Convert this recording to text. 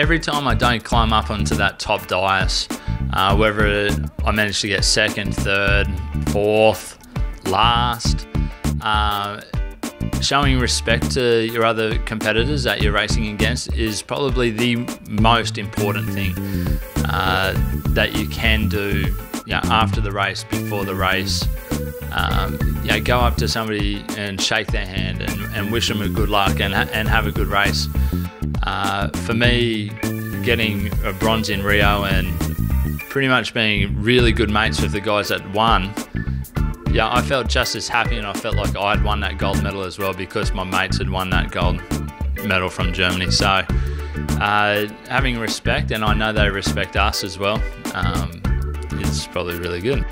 every time I don't climb up onto that top dais, uh, whether I manage to get second, third, fourth, last, uh, showing respect to your other competitors that you're racing against is probably the most important thing uh, that you can do you know, after the race, before the race. Um, you know, go up to somebody and shake their hand and, and wish them a good luck and, and have a good race. Uh, for me, getting a bronze in Rio and pretty much being really good mates with the guys that won, yeah, I felt just as happy and I felt like I had won that gold medal as well because my mates had won that gold medal from Germany. So uh, having respect, and I know they respect us as well, um, is probably really good.